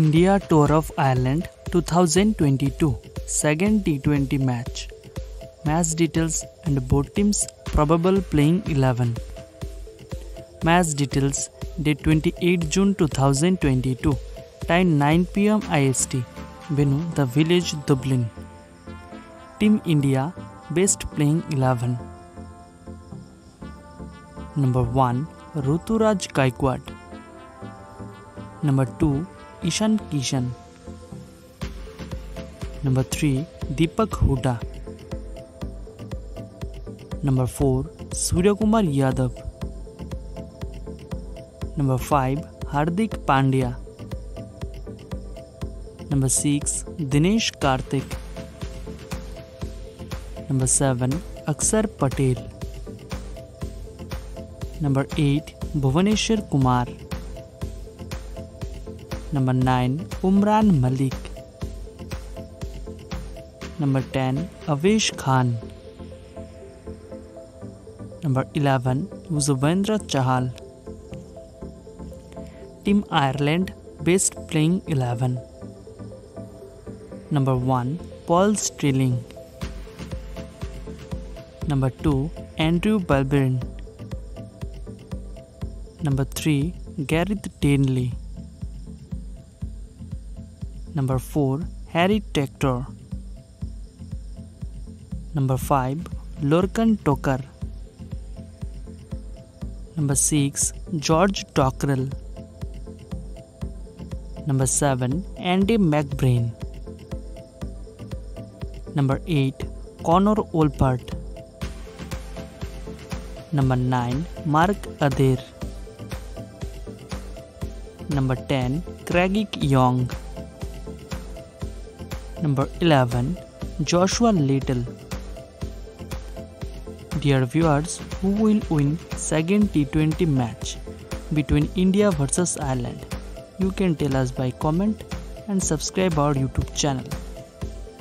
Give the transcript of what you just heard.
India Tour of Ireland 2022 second T20 match. Match details and both teams probable playing 11. Match details date 28 June 2022 time 9 pm IST venue the village Dublin. Team India best playing 11. Number 1 Ruturaj Gaikwad. Number 2 Ishan Kishan. Number 3 Deepak Hooda. Number 4 Suryakumar Yadav. Number 5 Hardik Pandya. Number 6 Dinesh Karthik. Number 7 Axar Patel. Number 8 Bhuvneshwar Kumar. Number 9 Umran Malik. Number 10 Avesh Khan. Number 11 Yuzvendra Chahal. Team Ireland best playing 11. Number 1 Paul Stirling. Number 2 Andrew Balbirnie. Number 3 Gareth Delany. Number 4 Harry Tector. Number 5 Lorcan Tucker. Number 6 George Dockrell. Number 7 Andy McBrine. Number 8 Conor Olphert. Number 9 Mark Adair. Number 10 Craig Young. Number 11 Joshua Little. Dear viewers, who will win second T20 match between India versus Ireland? You can tell us by comment and subscribe our YouTube channel.